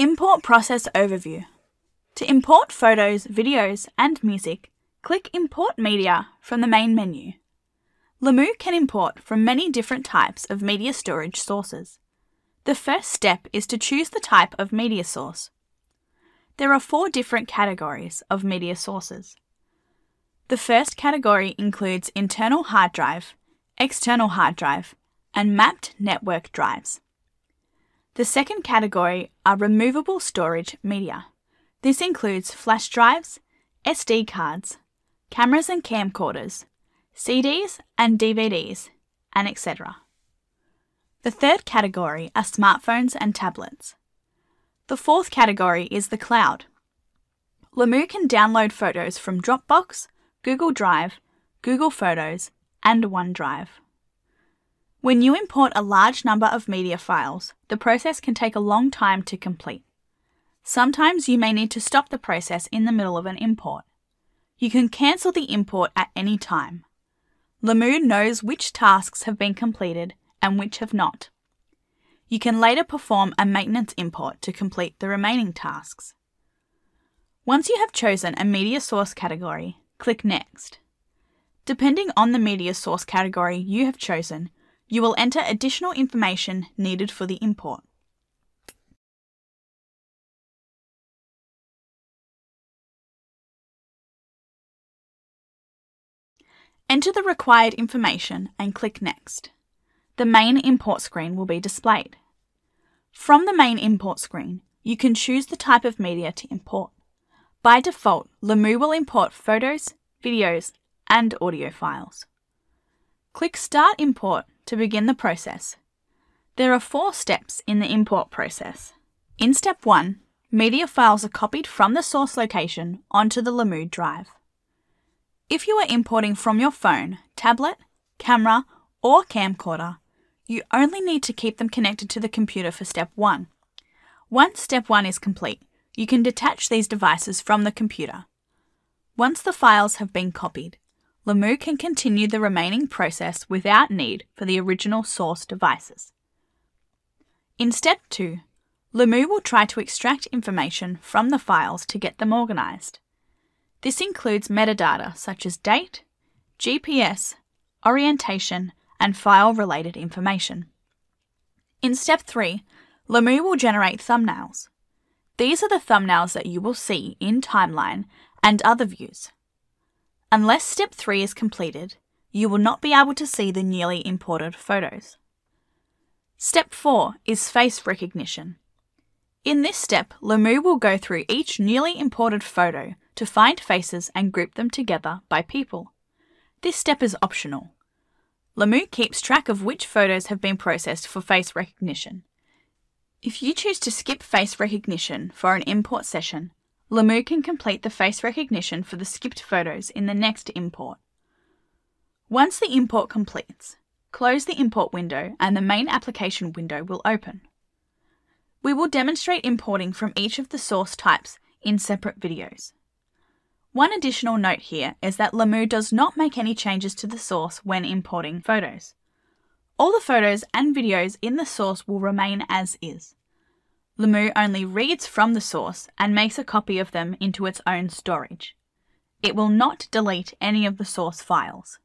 Import Process Overview. To import photos, videos, and music, click Import Media from the main menu. LAMU can import from many different types of media storage sources. The first step is to choose the type of media source. There are four different categories of media sources. The first category includes internal hard drive, external hard drive, and mapped network drives. The second category are removable storage media. This includes flash drives, SD cards, cameras and camcorders, CDs and DVDs, and etc. The third category are smartphones and tablets. The fourth category is the cloud. LAMU can download photos from Dropbox, Google Drive, Google Photos, and OneDrive. When you import a large number of media files, the process can take a long time to complete. Sometimes you may need to stop the process in the middle of an import. You can cancel the import at any time. LAMU knows which tasks have been completed and which have not. You can later perform a maintenance import to complete the remaining tasks. Once you have chosen a media source category, click Next. Depending on the media source category you have chosen, you will enter additional information needed for the import. Enter the required information and click Next. The main import screen will be displayed. From the main import screen, you can choose the type of media to import. By default, LAMU will import photos, videos, and audio files. Click Start Import to begin the process. There are four steps in the import process. In step 1, media files are copied from the source location onto the LAMU drive. If you are importing from your phone, tablet, camera, or camcorder, you only need to keep them connected to the computer for step 1. Once step 1 is complete, you can detach these devices from the computer. Once the files have been copied, LAMU can continue the remaining process without need for the original source devices. In step 2, LAMU will try to extract information from the files to get them organised. This includes metadata such as date, GPS, orientation, and file related information. In step 3, LAMU will generate thumbnails. These are the thumbnails that you will see in Timeline and other views. Unless step 3 is completed, you will not be able to see the newly imported photos. Step 4 is face recognition. In this step, LAMU will go through each newly imported photo to find faces and group them together by people. This step is optional. LAMU keeps track of which photos have been processed for face recognition. If you choose to skip face recognition for an import session, LAMU can complete the face recognition for the skipped photos in the next import. Once the import completes, close the import window and the main application window will open. We will demonstrate importing from each of the source types in separate videos. One additional note here is that LAMU does not make any changes to the source when importing photos. All the photos and videos in the source will remain as is. LAMU only reads from the source and makes a copy of them into its own storage. It will not delete any of the source files.